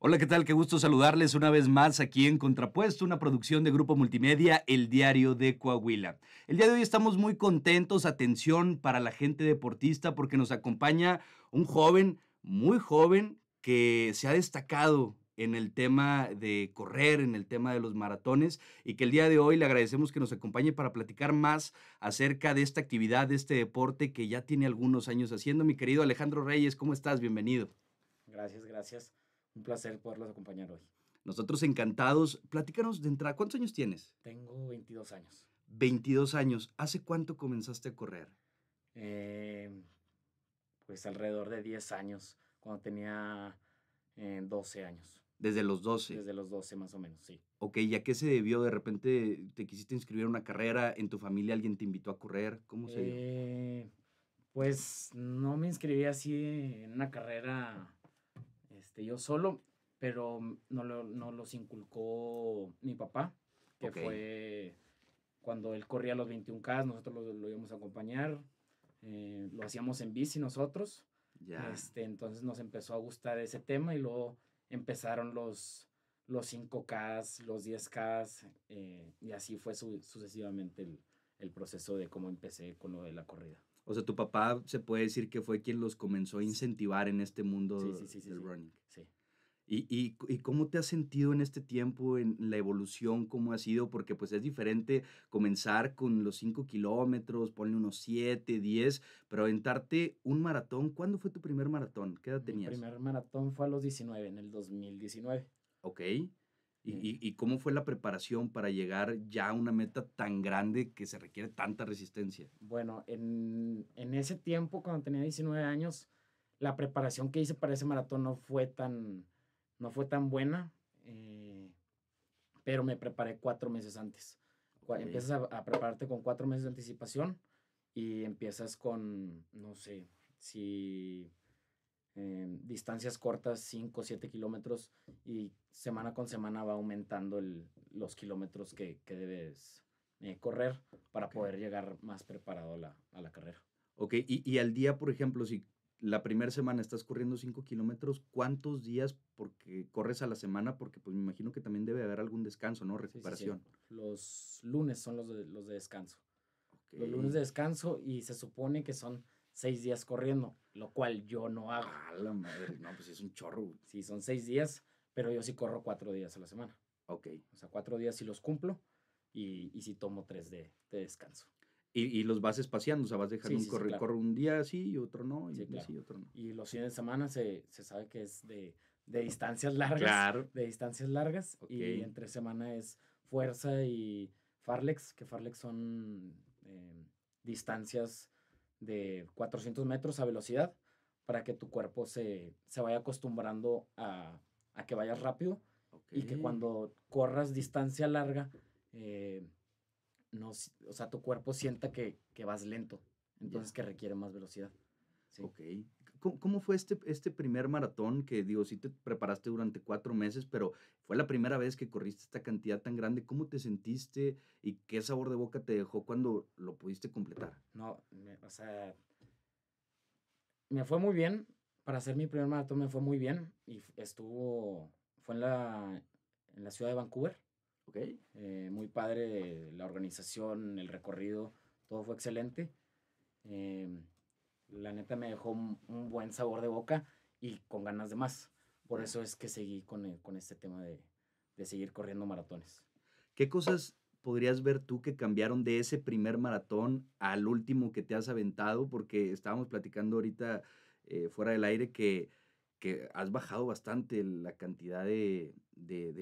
Hola, ¿qué tal? Qué gusto saludarles una vez más aquí en Contrapuesto, una producción de Grupo Multimedia, El Diario de Coahuila. El día de hoy estamos muy contentos, atención para la gente deportista, porque nos acompaña un joven, muy joven, que se ha destacado en el tema de correr, en el tema de los maratones y que el día de hoy le agradecemos que nos acompañe para platicar más acerca de esta actividad, de este deporte que ya tiene algunos años haciendo. Mi querido Alejandro Reyes, ¿cómo estás? Bienvenido. Gracias, gracias. Un placer poderlos acompañar hoy. Nosotros encantados. Platícanos de entrada, ¿cuántos años tienes? Tengo 22 años. 22 años. ¿Hace cuánto comenzaste a correr? Eh, pues alrededor de 10 años, cuando tenía 12 eh, años. Desde los 12. Desde los 12 más o menos, sí. Ok, ¿y a qué se debió? ¿De repente te quisiste inscribir a una carrera? ¿En tu familia alguien te invitó a correr? ¿Cómo se dio? Eh, pues no me inscribí así en una carrera este, yo solo, pero no, lo, no los inculcó mi papá, que fue cuando él corría los 21K, nosotros lo, íbamos a acompañar, eh, lo hacíamos en bici nosotros. Este, entonces nos empezó a gustar ese tema y luego empezaron los, los 5K, los 10K, eh, y así fue sucesivamente el, el proceso de cómo empecé con lo de la corrida. O sea, tu papá se puede decir que fue quien los comenzó a incentivar en este mundo del running. Sí. ¿Y, y, y cómo te has sentido en este tiempo, en la evolución, cómo ha sido? Porque pues es diferente comenzar con los 5 kilómetros, ponle unos 7, 10, pero aventarte un maratón. ¿Cuándo fue tu primer maratón? ¿Qué edad tenías? Mi primer maratón fue a los 19, en el 2019. Ok. ¿Y, cómo fue la preparación para llegar ya a una meta tan grande que se requiere tanta resistencia? Bueno, en, ese tiempo, cuando tenía 19 años, la preparación que hice para ese maratón no fue tan, no fue tan buena, eh, pero me preparé cuatro meses antes. Empiezas a, a, prepararte con cuatro meses de anticipación y empiezas con, no sé, si distancias cortas, 5 o 7 kilómetros, y semana con semana va aumentando el, los kilómetros que, que debes eh, correr para poder llegar más preparado a la, a la carrera. Ok, y, y, al día, por ejemplo, si la primera semana estás corriendo 5 kilómetros, ¿cuántos días porque corres a la semana? Porque pues me imagino que también debe haber algún descanso, ¿no? Recuperación. Los lunes son los de, los de descanso. Los lunes de descanso y se supone que son seis días corriendo, lo cual yo no hago. A la madre, no, pues es un chorro. Sí, son seis días, pero yo sí corro cuatro días a la semana. Ok. O sea, cuatro días sí los cumplo y, y sí tomo tres de, de descanso. Y, y, los vas espaciando, o sea, vas dejando un correr, corre un día así y otro no, y sí, otro no. Y los fines de semana se, se sabe que es de, de distancias largas. Claro. De distancias largas. Y entre semana es fuerza y Farlex, que Farlex son eh, distancias de 400 metros a velocidad para que tu cuerpo se, vaya acostumbrando a, que vayas rápido y que cuando corras distancia larga, eh, no, o sea, tu cuerpo sienta que, vas lento, entonces que requiere más velocidad. Ok. ¿Cómo, fue este, este primer maratón que, digo, sí te preparaste durante cuatro meses, pero fue la primera vez que corriste esta cantidad tan grande? ¿Cómo te sentiste y qué sabor de boca te dejó cuando lo pudiste completar? No, o sea, me fue muy bien. Para hacer mi primer maratón me fue muy bien y estuvo, fue en la, en la ciudad de Vancouver. Ok. Eh, muy padre la organización, el recorrido, todo fue excelente. Eh, la neta me dejó un, buen sabor de boca y con ganas de más. Por eso es que seguí con, eh, con este tema de, de seguir corriendo maratones. ¿Qué cosas podrías ver tú que cambiaron de ese primer maratón al último que te has aventado? Porque estábamos platicando ahorita eh, fuera del aire que que has bajado bastante la cantidad de,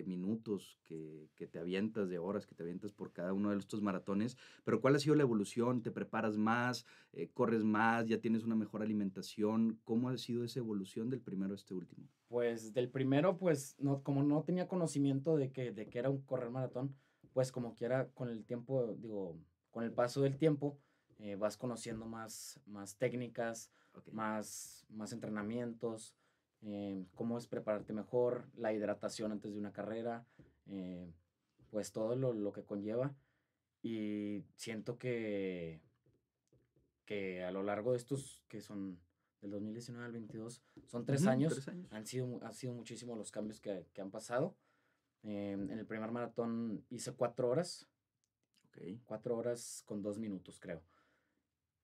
minutos que, te avientas, de horas que te avientas por cada uno de estos maratones, pero ¿cuál ha sido la evolución? ¿Te preparas más? Eh, ¿Corres más? ¿Ya tienes una mejor alimentación? ¿Cómo ha sido esa evolución del primero a este último? Pues del primero, pues no, como no tenía conocimiento de que, de que era un correr maratón, pues como quiera con el tiempo, digo, con el paso del tiempo, eh, vas conociendo más, más técnicas, más, más entrenamientos, eh, cómo es prepararte mejor, la hidratación antes de una carrera, eh, pues todo lo, que conlleva. Y siento que, que a lo largo de estos, que son del 2019 al 22, son tres, Ujú, años. tres años. Han sido, han sido muchísimos los cambios que, que han pasado. Eh, en el primer maratón hice cuatro horas, Ok. cuatro horas con dos minutos, creo.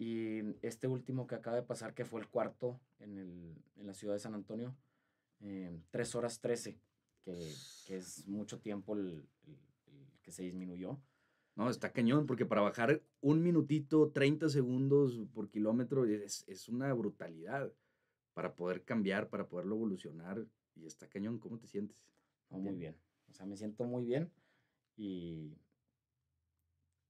Y este último que acaba de pasar, que fue el cuarto en, el, en la ciudad de San Antonio, eh, tres horas trece, que, que es mucho tiempo el, el- el que se disminuyó. No, está cañón, porque para bajar un minutito, 30 segundos por kilómetro es, es una brutalidad para poder cambiar, para poderlo evolucionar. Y está cañón, ¿cómo te sientes? No, muy bien. O sea, me siento muy bien y,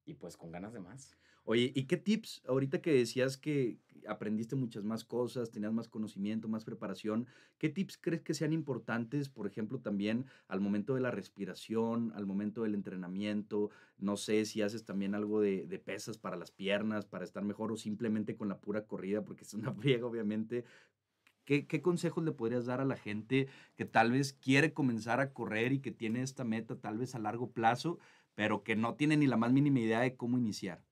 y pues con ganas de más. Oye, ¿y qué tips, ahorita que decías que aprendiste muchas más cosas, tenías más conocimiento, más preparación, qué tips crees que sean importantes, por ejemplo, también al momento de la respiración, al momento del entrenamiento? No sé si haces también algo de, de pesas para las piernas, para estar mejor o simplemente con la pura corrida, porque es una friega, obviamente. ¿Qué, ¿Qué consejos le podrías dar a la gente que tal vez quiere comenzar a correr y que tiene esta meta tal vez a largo plazo, pero que no tiene ni la más mínima idea de cómo iniciar?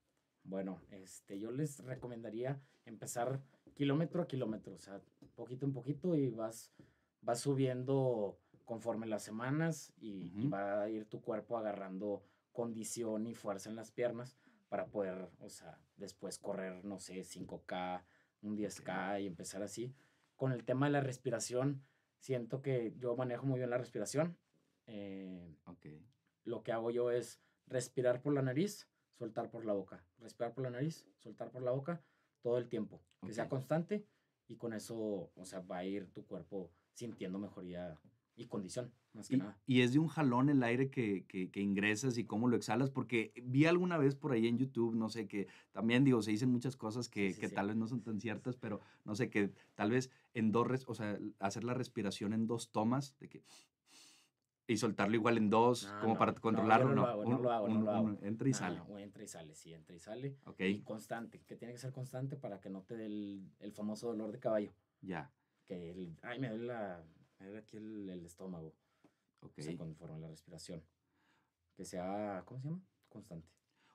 Bueno, este, yo les recomendaría empezar kilómetro a kilómetro, o sea, poquito en poquito y vas, vas subiendo conforme las semanas y, va a ir tu cuerpo agarrando condición y fuerza en las piernas para poder, o sea, después correr, no sé, 5K, un 10K y empezar así. Con el tema de la respiración, siento que yo manejo muy bien la respiración. eh, Ok. lo que hago yo es respirar por la nariz, soltar por la boca. Respirar por la nariz, soltar por la boca todo el tiempo. Que sea constante y con eso, o sea, va a ir tu cuerpo sintiendo mejoría y condición, más que Y, nada. y es de un jalón el aire que, que- que ingresas y cómo lo exhalas, porque vi alguna vez por ahí en YouTube, no sé, que también digo, se dicen muchas cosas que, sí, que sí. tal vez no son tan ciertas, pero no sé, que tal vez en dos, res- o sea, hacer la respiración en dos tomas, de que, y soltarlo igual en dos, No, como no, para yo controlarlo, no hago, no lo hago, no lo hago. entra y Ah, sale. o entra y sale, sí, entra y sale. Ok, Y constante, que tiene que ser constante para que no te dé el, el famoso dolor de caballo. ya, Que, el, ay, me duele, la, me duele aquí el, el estómago. ok. O sea, conforme la respiración. Que sea, ¿cómo se llama? Constante.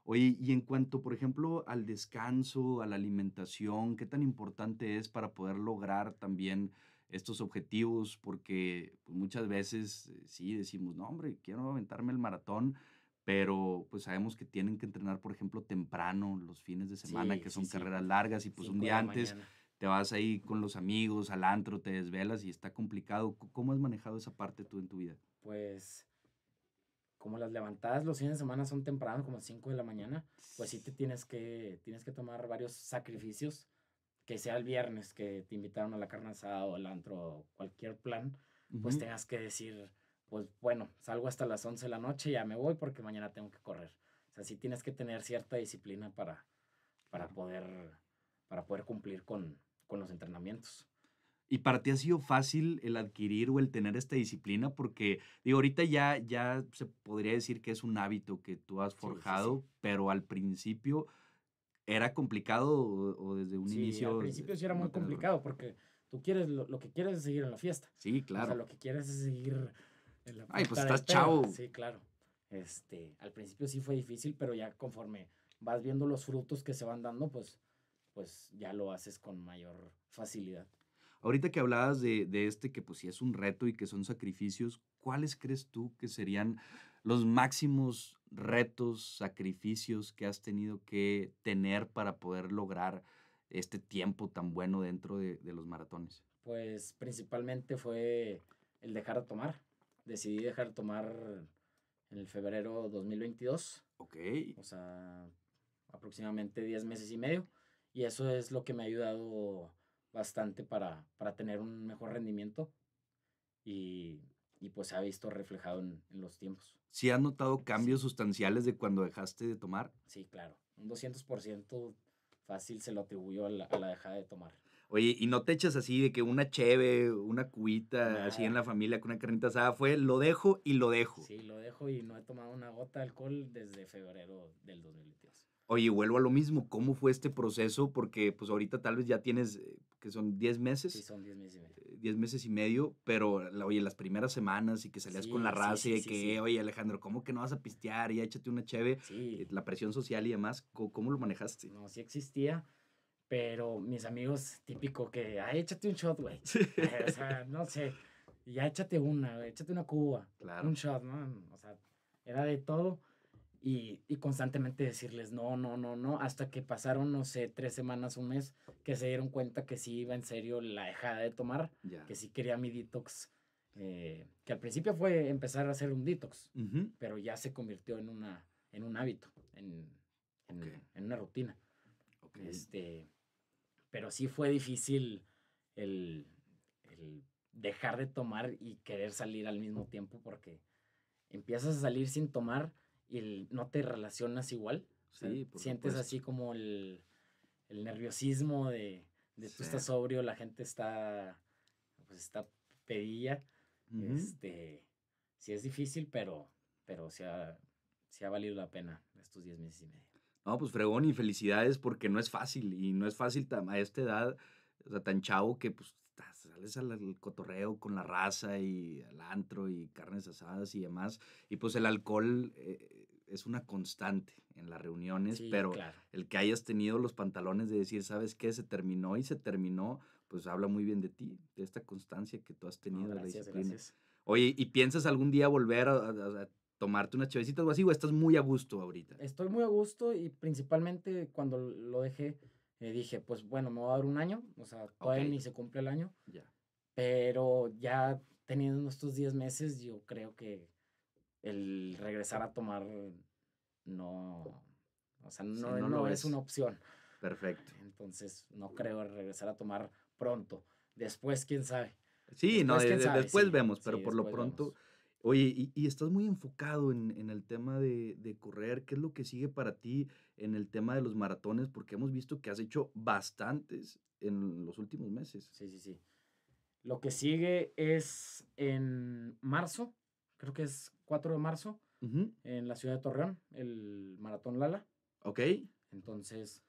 Oye, y en cuanto, por ejemplo, al descanso, a la alimentación, ¿qué tan importante es para poder lograr también estos objetivos? Porque pues, muchas veces eh, sí decimos, no, hombre, quiero aventarme el maratón, pero pues sabemos que tienen que entrenar, por ejemplo, temprano, los fines de semana, Sí, que sí, son sí. carreras largas, y pues un día antes mañana. te vas ahí con los amigos al antro, te desvelas y está complicado. ¿Cómo has manejado esa parte tú en tu vida? Pues, como las levantadas los fines de semana son temprano, como 5 de la mañana, pues sí te tienes que, tienes que tomar varios sacrificios, que sea el viernes que te invitaron a la carne asada o al antro o cualquier plan, pues tengas que decir, pues bueno, salgo hasta las 11 de la noche, ya me voy porque mañana tengo que correr. O sea, sí tienes que tener cierta disciplina para, para, Claro. poder, para poder cumplir con, con los entrenamientos. ¿Y para ti ha sido fácil el adquirir o el tener esta disciplina? Porque, digo, ahorita ya, ya se podría decir que es un hábito que tú has Sí, sí, forjado, sí. pero al principio era complicado o, o desde un Sí, inicio. al principio sí era muy complicado porque tú quieres, lo, lo que quieres es seguir en la fiesta. Sí, O claro. sea, lo que quieres es seguir en la Ay, pues estás chavo. Sí, claro. Este, al principio sí fue difícil, pero ya conforme vas viendo los frutos que se van dando, pues, pues ya lo haces con mayor facilidad. Ahorita que hablabas de, de este que pues sí es un reto y que son sacrificios, ¿cuáles crees tú que serían los máximos retos, sacrificios que has tenido que tener para poder lograr este tiempo tan bueno dentro de, de los maratones? Pues principalmente fue el dejar de tomar. Decidí dejar de tomar en el febrero 2022. Ok. o sea, aproximadamente 10 meses y medio. Y eso es lo que me ha ayudado bastante para, para tener un mejor rendimiento y, y pues se ha visto reflejado en, en los tiempos. ¿Sí has notado cambios sustanciales de cuando dejaste de tomar? Sí, claro, un 200% fácil se lo atribuyo a la, a la dejada de tomar. Oye, y no te echas así de que una cheve, una cubita, así en Nada. la familia con una carnita asada, fue lo dejo y lo dejo. Sí, lo dejo y no he tomado una gota de alcohol desde febrero del 2022. Oye, vuelvo a lo mismo, ¿cómo fue este proceso? Porque pues ahorita tal vez ya tienes, eh, que son 10 meses. Sí, son 10 meses y medio. eh, 10 meses y medio, pero la- oye, las primeras semanas y que salías con la Sí, sí, raza y sí, sí, que, sí. oye Alejandro, ¿cómo que no vas a pistear? Y échate una cheve, Sí, eh, la presión social y demás, ¿cómo, cómo lo manejaste? No, sí existía, Pero mis amigos, típico que, ay, échate un shot, güey. o sea, no sé. Ya échate una, échate una cuba. Claro. Un shot, ¿no? O sea, era de todo. Y, y, constantemente decirles no, no, no, no, hasta que pasaron, no sé, tres semanas, un mes, que se dieron cuenta que sí iba en serio la dejada de tomar, que sí quería mi detox, eh, que al principio fue empezar a hacer un detox, pero ya se convirtió en, una, en un hábito, en, en, una rutina. Este, pero sí fue difícil el, el dejar de tomar y querer salir al mismo tiempo porque empiezas a salir sin tomar y no te relacionas igual. Sí, sientes así como el, el nerviosismo de, de tú estás sobrio, la gente está, pues está pedilla. Este, sí es difícil, pero, pero se ha, ha valido la pena estos 10 meses y medio. No, pues fregón y felicidades porque no es fácil y no es fácil a esta edad, o sea, tan chavo que pues sales al cotorreo con la raza y al antro y carnes asadas y demás. Y pues el alcohol eh, es una constante en las reuniones, pero el que hayas tenido los pantalones de decir, ¿sabes qué? Se terminó y se terminó, pues habla muy bien de ti, de esta constancia que tú has tenido de la disciplina. Oye, ¿y piensas algún día volver a, tomarte unas chavecitas o así, o estás muy a gusto ahorita? Estoy muy a gusto y principalmente cuando lo dejé, eh, dije, pues bueno, me va a dar un año, o sea, todavía ni se cumple el año. Ya. Pero ya teniendo estos 10 meses, yo creo que el regresar a tomar no, o sea, no, no, es. una opción. Perfecto. Entonces, no creo regresar a tomar pronto. Después, quién sabe. Sí, no, después vemos, pero por lo pronto. Oye, y, estás muy enfocado en, el tema de, de, correr. ¿Qué es lo que sigue para ti en el tema de los maratones? Porque hemos visto que has hecho bastantes en los últimos meses. Sí, sí, sí. Lo que sigue es en marzo, creo que es 4 de marzo, en la ciudad de Torreón, el Maratón Lala. Ok. Entonces,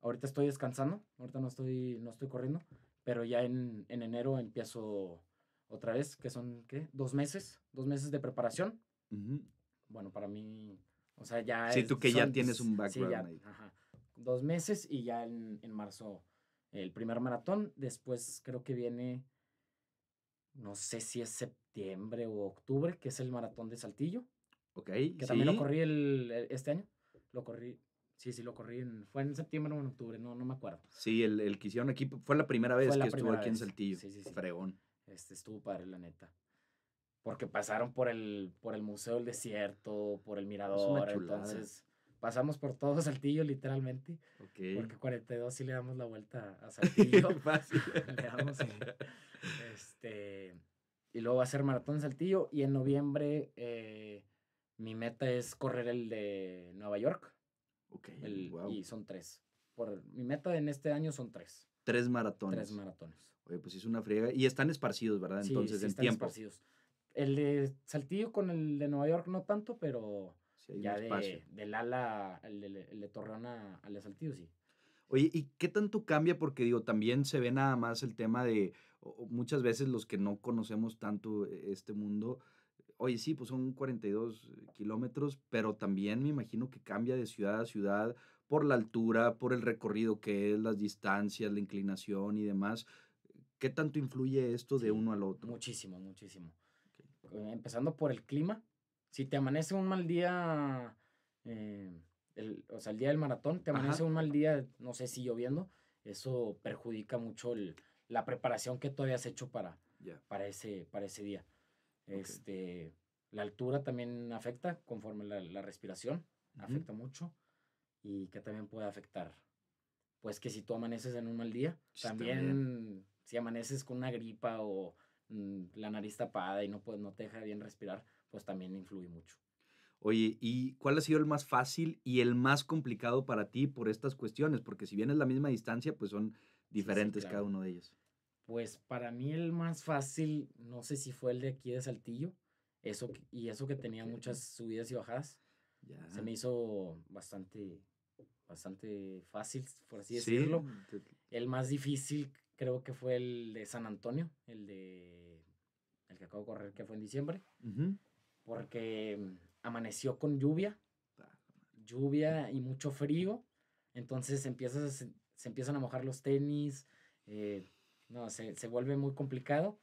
ahorita estoy descansando, ahorita no estoy, no estoy corriendo, pero ya en, enero empiezo otra vez, que son, ¿qué? Dos meses, dos meses de preparación. Bueno, para mí, o sea, ya... Sí, tú que ya tienes un background Ajá, dos meses y ya en, en marzo el primer maratón, después creo que viene, no sé si es septiembre o octubre, que es el maratón de Saltillo. Ok. Que también lo corrí el, este año. Lo corrí. Sí, sí, lo corrí en. Fue en septiembre o en octubre, no, no me acuerdo. Sí, el, el que hicieron aquí. Fue la primera vez que estuvo aquí en Saltillo. Sí, sí, sí. Fregón. Este estuvo padre, la neta. Porque pasaron por el, por el Museo del Desierto, por el Mirador. entonces, pasamos por todo Saltillo, literalmente. Okay. Porque 42 sí le damos la vuelta a Saltillo. Fácil. le damos. Este. Y luego va a ser Maratón Saltillo. Y en noviembre. Eh, mi meta es correr el de Nueva York. Ok. Y son tres. Por, mi meta en este año son tres. Tres maratones. Tres maratones. Oye, pues es una friega. Y están esparcidos, ¿verdad? Entonces, sí, en están esparcidos. El de Saltillo con el de Nueva York no tanto, pero ya de, del ala, el de, el de Torreón al de Saltillo, sí. Oye, ¿y qué tanto cambia? Porque digo, también se ve nada más el tema de muchas veces los que no conocemos tanto e, este mundo, oye, sí, pues son 42 kilómetros, pero también me imagino que cambia de ciudad a ciudad por la altura, por el recorrido que es, las distancias, la inclinación y demás. ¿Qué tanto influye esto de uno al otro? Muchísimo, muchísimo. Eh, empezando por el clima. Si te amanece un mal día, eh, el, o sea, el día del maratón, te amanece un mal día, no sé si lloviendo, eso perjudica mucho la preparación que tú habías hecho para, para, ese, para ese día. Este, la altura también afecta conforme la, la respiración, afecta mucho y que también puede afectar, pues que si tú amaneces en un mal día, también, si amaneces con una gripa o mm, la nariz tapada y no, pues, no te deja bien respirar, pues también influye mucho. Oye, ¿y cuál ha sido el más fácil y el más complicado para ti por estas cuestiones? Porque si bien es la misma distancia, pues son diferentes cada uno de ellos. Pues para mí el más fácil, no sé si fue el de aquí de Saltillo, eso, y eso que tenía muchas subidas y bajadas. Se me hizo bastante, bastante fácil, por así decirlo. El más difícil creo que fue el de San Antonio, el de el que acabo de correr, que fue en diciembre, porque mm, amaneció con lluvia, lluvia y mucho frío, entonces empiezas se empiezan a mojar los tenis, eh, no, se, se, vuelve muy complicado.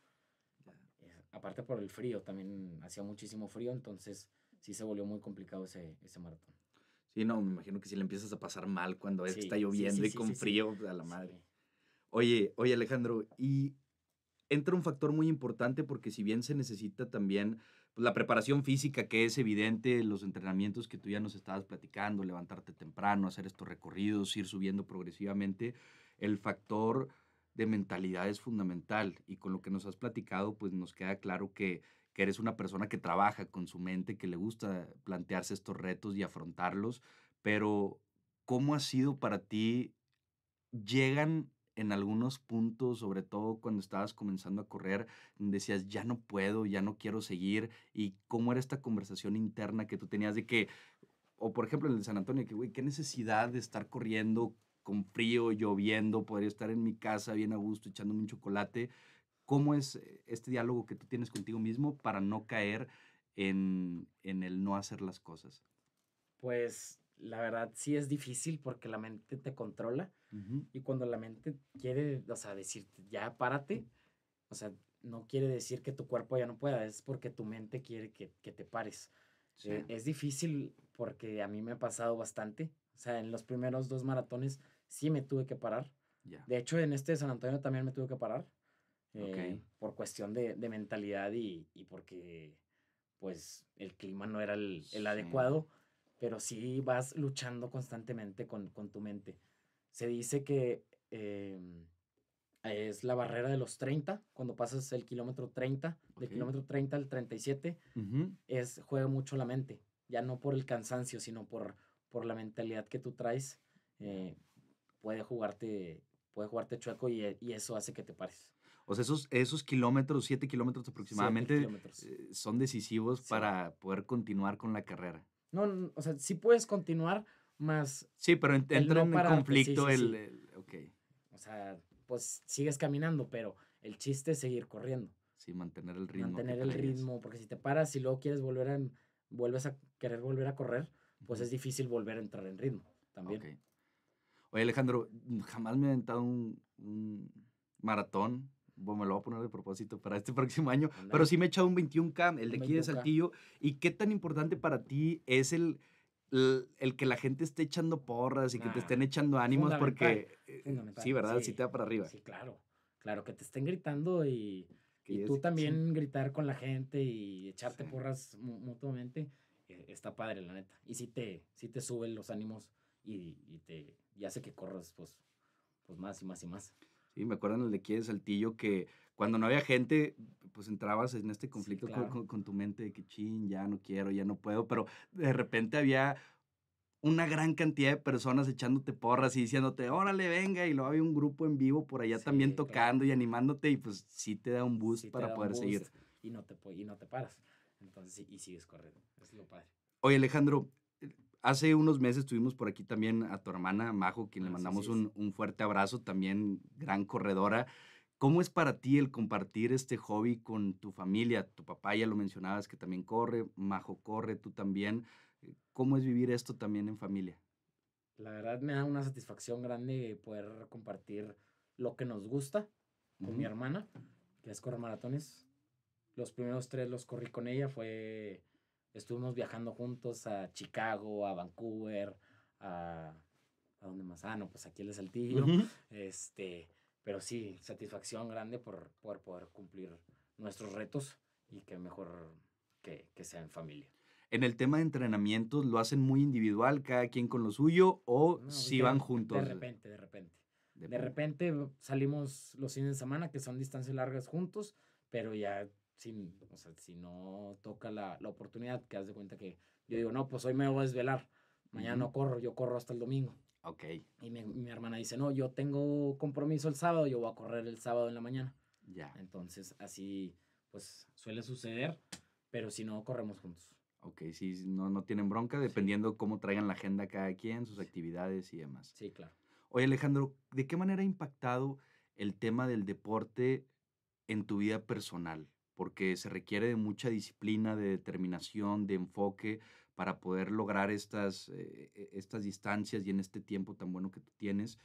Eh, aparte por el frío, también hacía muchísimo frío, entonces sí se volvió muy complicado ese, ese maratón. Sí, no, me imagino que si le empiezas a pasar mal cuando está lloviendo y con frío, a la madre. Oye, oye Alejandro, y entra un factor muy importante porque si bien se necesita también pues, la preparación física, que es evidente, los entrenamientos que tú ya nos estabas platicando, levantarte temprano, hacer estos recorridos, ir subiendo progresivamente, el factor de mentalidad es fundamental. Y con lo que nos has platicado, pues nos queda claro que, que eres una persona que trabaja con su mente, que le gusta plantearse estos retos y afrontarlos. Pero, ¿cómo ha sido para ti? ¿Llegan en algunos puntos, sobre todo cuando estabas comenzando a correr, decías, ya no puedo, ya no quiero seguir? ¿Y cómo era esta conversación interna que tú tenías de que, o por ejemplo en el San Antonio, que, güey, qué necesidad de estar corriendo con frío, lloviendo, podría estar en mi casa bien a gusto, echándome un chocolate? ¿Cómo es eh, este diálogo que tú tienes contigo mismo para no caer en, en el no hacer las cosas? Pues la verdad sí es difícil porque la mente te controla y cuando la mente quiere, o sea, decirte, ya párate, o sea, no quiere decir que tu cuerpo ya no pueda, es porque tu mente quiere que, te pares. Eh, es difícil porque a mí me ha pasado bastante, o sea, en los primeros dos maratones sí me tuve que parar. De hecho, en este de San Antonio también me tuve que parar. Eh, por cuestión de, mentalidad y, porque pues el clima no era el, adecuado pero sí vas luchando constantemente con, tu mente. Se dice que em, es la barrera de los 30, cuando pasas el kilómetro 30, del kilómetro 30 al 37, es, juega mucho la mente, ya no por el cansancio, sino por, por la mentalidad que tú traes, eh, puede, jugarte, puede jugarte chueco y, eso hace que te pares. O sea, esos, esos kilómetros, 7 kilómetros aproximadamente, eh, son decisivos para poder continuar con la carrera. No, o sea, sí puedes continuar, más... Sí, pero entra en conflicto el, Ok. O sea, pues sigues caminando, pero el chiste es seguir corriendo. Sí, mantener el ritmo. Mantener el ritmo, porque si te paras y luego quieres volver a... vuelves a querer volver a correr, pues es difícil volver a entrar en ritmo también. Okay. Oye, Alejandro, jamás me he aventado un, un maratón bueno, me lo voy a poner de propósito para este próximo año, pero sí me he echado un 21K, el de aquí de Saltillo. ¿Y qué tan importante para ti es el, el, que la gente esté echando porras y que te estén echando ánimos? Porque eh, sí, ¿verdad? Sí. te da para arriba. Sí, claro. Claro, que te estén gritando y, y tú también gritar con la gente y echarte porras mutuamente. Eh, está padre, la neta. Y sí te, sí te suben los ánimos y, y te y hace que corras pues, pues más y más y más. Sí, me acuerdo en el de aquí de Saltillo que cuando no había gente, pues entrabas en este conflicto con, tu mente de que chin, ya no quiero, ya no puedo, pero de repente había una gran cantidad de personas echándote porras y diciéndote, órale, venga, y luego había un grupo en vivo por allá también tocando y animándote y pues sí te da un boost para poder seguir. Y no, te, y no te paras. Entonces, y sigues corriendo. Es lo padre. Oye, Alejandro, Hace unos meses tuvimos por aquí también a tu hermana Majo, quien le mandamos un, un, fuerte abrazo, también gran corredora. ¿Cómo es para ti el compartir este hobby con tu familia? Tu papá ya lo mencionabas que también corre, Majo corre, tú también. Eh, ¿Cómo es vivir esto también en familia? La verdad me da una satisfacción grande poder compartir lo que nos gusta con mi hermana, que es correr maratones. Los primeros tres los corrí con ella, fue Estuvimos viajando juntos a Chicago, a Vancouver, a... ¿A dónde más? Ah, no, pues aquí el Saltillo. Este, pero sí, satisfacción grande por, por, poder cumplir nuestros retos y que mejor que, que sea en familia. En el tema de entrenamientos, ¿lo hacen muy individual, cada quien con lo suyo, o si van juntos? De repente, de repente. De repente salimos los fines de semana, que son distancias largas juntos, pero ya si, o sea, si no toca la, la, oportunidad, que haz de cuenta que yo digo, no, pues hoy me voy a desvelar, mañana no corro, yo corro hasta el domingo. Ok. Y mi, mi, hermana dice, no, yo tengo compromiso el sábado, yo voy a correr el sábado en la mañana. Ya. Entonces, así, pues, suele suceder, pero si no, corremos juntos. Ok, sí, no, no tienen bronca, dependiendo cómo traigan la agenda cada quien, sus actividades y demás. Sí, claro. Oye, Alejandro, ¿de qué manera ha impactado el tema del deporte en tu vida personal? Porque se requiere de mucha disciplina, de determinación, de enfoque para poder lograr estas, eh, e, estas distancias y en este tiempo tan bueno que tú tienes.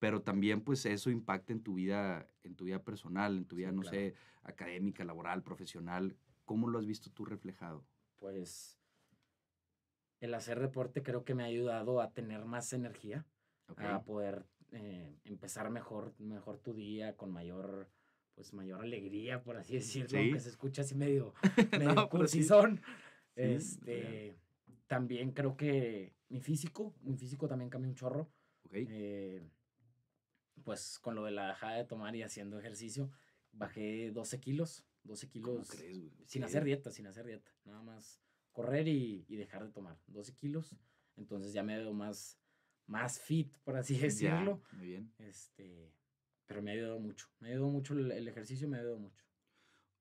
pero también pues eso impacta en tu vida, en tu vida personal, en tu vida, no sé, académica, laboral, profesional. ¿Cómo lo has visto tú reflejado? Pues el hacer deporte creo que me ha ayudado a tener más energía, a poder eh, empezar mejor, mejor tu día con mayor pues mayor alegría, por así decirlo, aunque se escucha así medio, medio no, este, también creo que mi físico, mi físico también cambió un chorro. Eh, pues con lo de la dejada de tomar y haciendo ejercicio, bajé 12 kilos, 12 kilos sin hacer dieta, sin hacer dieta, nada más correr y, y, dejar de tomar, 12 kilos, entonces ya me veo más, más fit, por así decirlo. muy bien. Este, pero me ha ayudado mucho. Me ha ayudado mucho el, ejercicio, me ha ayudado mucho.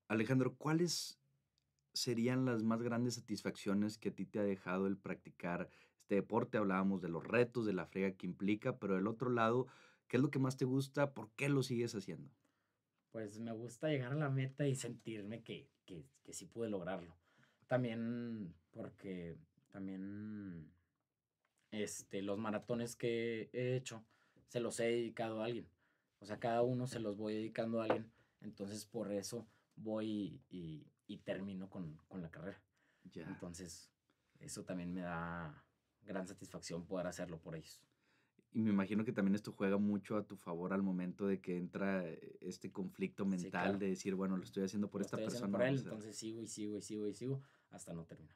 Alejandro, ¿cuáles serían las más grandes satisfacciones que a ti te ha dejado el practicar este deporte? Hablábamos de los retos, de la frega que implica, pero del otro lado, ¿qué es lo que más te gusta? ¿Por qué lo sigues haciendo? Pues me gusta llegar a la meta y sentirme que, que, que sí pude lograrlo. También porque también este, los maratones que he hecho se los he dedicado a alguien. O sea, cada uno se los voy dedicando a alguien. Entonces, por eso voy y, termino con, la carrera. Ya. Entonces, eso también me da gran satisfacción poder hacerlo por ellos. Y me imagino que también esto juega mucho a tu favor al momento de que entra este conflicto mental de decir, bueno, lo estoy haciendo por esta persona. Por él, entonces sigo y sigo y sigo y sigo hasta no terminar.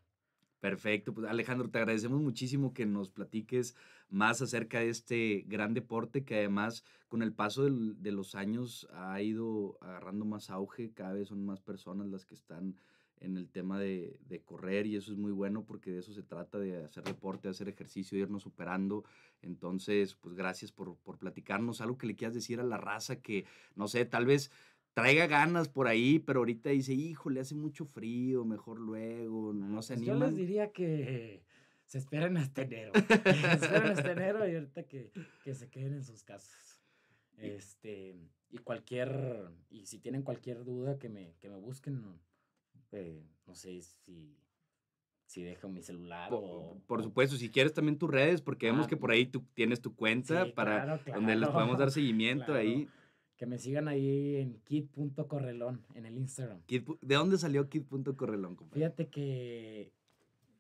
Perfecto, pues Alejandro, te agradecemos muchísimo que nos platiques más acerca de este gran deporte que además con el paso de los años ha ido agarrando más auge, cada vez son más personas las que están en el tema de, correr y eso es muy bueno porque de eso se trata, de hacer deporte, de hacer ejercicio, de irnos superando. Entonces, pues gracias por, por platicarnos. Algo que le quieras decir a la raza que, no sé, tal vez traiga ganas por ahí, pero ahorita dice, hijo, le hace mucho frío, mejor luego, no se pues Yo les diría que se esperen hasta enero. se esperen hasta enero y ahorita que, se queden en sus casas. Este, y cualquier, y si tienen cualquier duda que me, que me busquen, eh, no sé si si dejo mi celular por, o... Por supuesto, si quieres también tus redes, porque vemos ah, que por ahí tú tienes tu cuenta para donde les podemos dar seguimiento ahí que me sigan ahí en kid.correlón en el Instagram. ¿De dónde salió kid.correlón, Fíjate que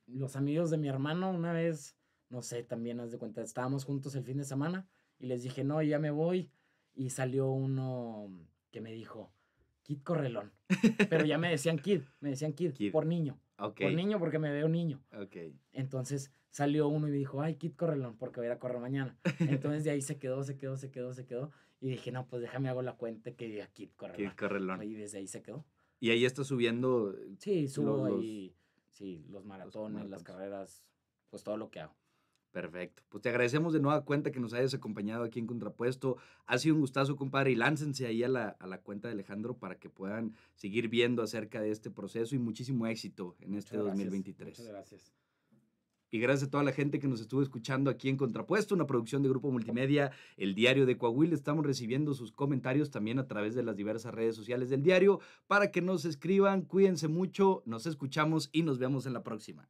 los amigos de mi hermano una vez, no sé, también haz de cuenta, estábamos juntos el fin de semana y les dije, no, ya me voy. Y salió uno que me dijo, Kid Correlón. Pero ya me decían Kid, me decían Kid, por niño. Por niño porque me veo niño. Okay. Entonces salió uno y me dijo, ay, Kid Correlón, porque voy a ir a correr mañana. Entonces de ahí se quedó, se quedó, se quedó, se quedó. Y dije, no, pues déjame hago la cuenta que diga Kid Correlón. Correlón. Y desde ahí se quedó. Y ahí está subiendo. Sí, subo ahí. Sí, los maratones, las carreras, pues todo lo que hago. Perfecto. Pues te agradecemos de nueva cuenta que nos hayas acompañado aquí en Contrapuesto. Ha sido un gustazo, compadre, y láncense ahí a la, a la cuenta de Alejandro para que puedan seguir viendo acerca de este proceso y muchísimo éxito en este 2023. Muchas gracias. Y gracias a toda la gente que nos estuvo escuchando aquí en Contrapuesto, una producción de Grupo Multimedia, el Diario de Coahuila. Estamos recibiendo sus comentarios también a través de las diversas redes sociales del diario para que nos escriban. Cuídense mucho, nos escuchamos y nos vemos en la próxima.